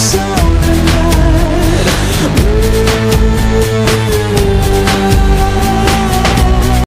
so